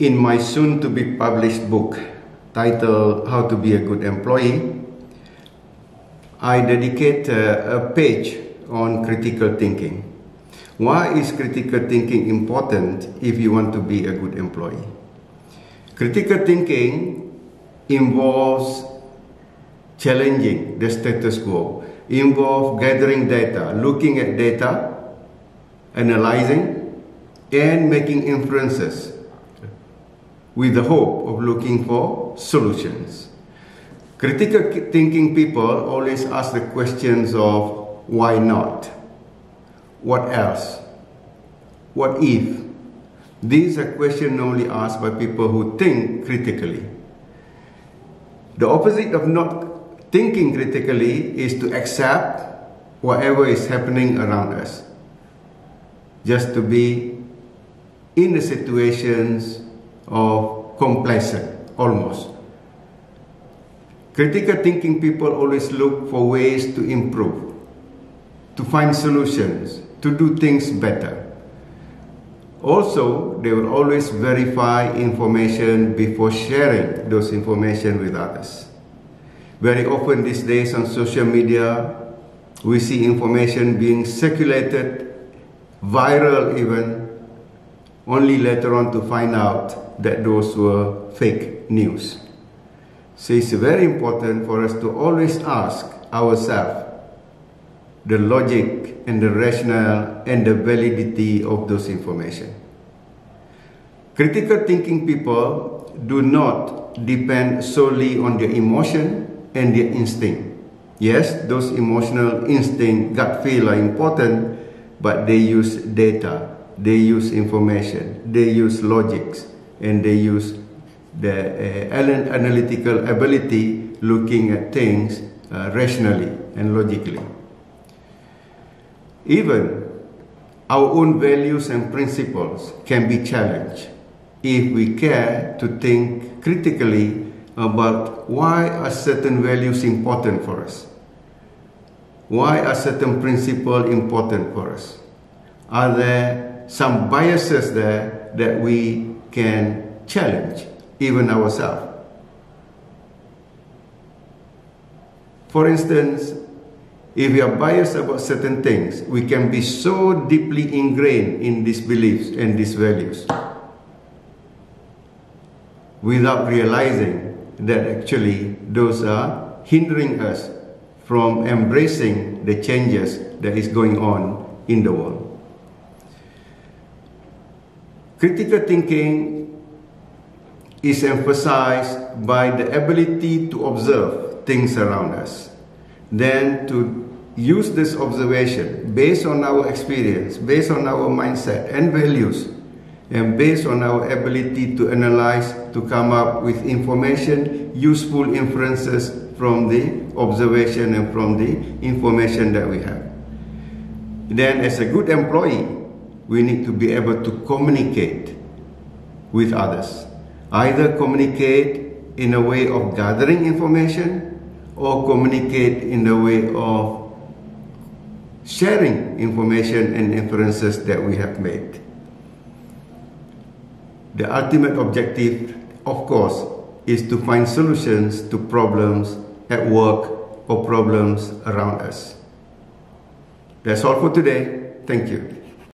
In my soon to be published book titled How to Be a Good Employee, I dedicate a, a page on critical thinking. Why is critical thinking important if you want to be a good employee? Critical thinking involves challenging the status quo, involves gathering data, looking at data, analyzing, and making inferences with the hope of looking for solutions. Critical thinking people always ask the questions of why not? What else? What if? These are questions normally asked by people who think critically. The opposite of not thinking critically is to accept whatever is happening around us. Just to be in the situations of complacent, almost. Critical thinking people always look for ways to improve, to find solutions, to do things better. Also, they will always verify information before sharing those information with others. Very often these days on social media, we see information being circulated, viral even, only later on to find out that those were fake news. So it's very important for us to always ask ourselves the logic and the rationale and the validity of those information. Critical thinking people do not depend solely on their emotion and their instinct. Yes, those emotional instinct, gut feel are important, but they use data, they use information, they use logics, and they use the uh, analytical ability looking at things uh, rationally and logically. Even our own values and principles can be challenged if we care to think critically about why are certain values important for us. Why are certain principles important for us? Are there some biases there that we can challenge, even ourselves? For instance, if we are biased about certain things, we can be so deeply ingrained in these beliefs and these values without realizing that actually those are hindering us from embracing the changes that is going on in the world. Critical thinking is emphasized by the ability to observe things around us then to use this observation based on our experience, based on our mindset and values, and based on our ability to analyze, to come up with information, useful inferences from the observation and from the information that we have. Then as a good employee, we need to be able to communicate with others. Either communicate in a way of gathering information or communicate in the way of sharing information and inferences that we have made. The ultimate objective, of course, is to find solutions to problems at work or problems around us. That's all for today. Thank you.